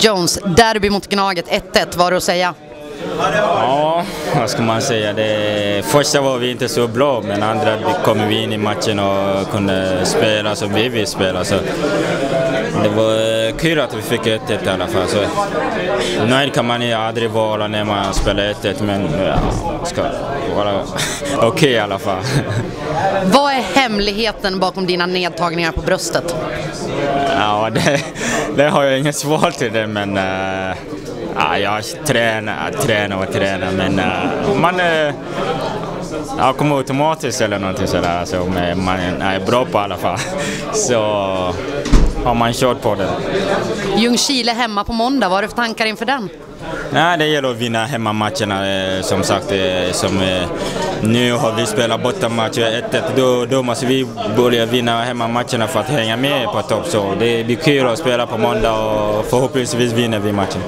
Jones, derby mot Gnaget 1-1, vad har du att säga? Ja, vad ska man säga? Det, första var vi inte så bra, men andra kom vi in i matchen och kunde spela som vi vill spela. Så det var kul att vi fick 1-1 i alla fall. Så, nöjd kan man ju aldrig vara när man spelar 1-1, men ja, ska vara okej okay i alla fall. Vad är hemligheten bakom dina nedtagningar på bröstet? Ja, det, det har jag inget svar till det, men uh, ja, jag tränar, tränar och tränar, men uh, man uh, ja, kommer automatiskt eller någonting sådär, alltså, man är bra på i alla fall. Så har man kört på det. Ljungskile hemma på måndag, vad har du för tankar inför den? Nej, det gäller att vinna hemmamatcherna som sagt. Som, nu har vi spelat bortamatcher 1-1, då, då måste vi börja vinna hemmamatcherna för att hänga med på topp. Så det blir kul att spela på måndag och förhoppningsvis vinner vi matchen.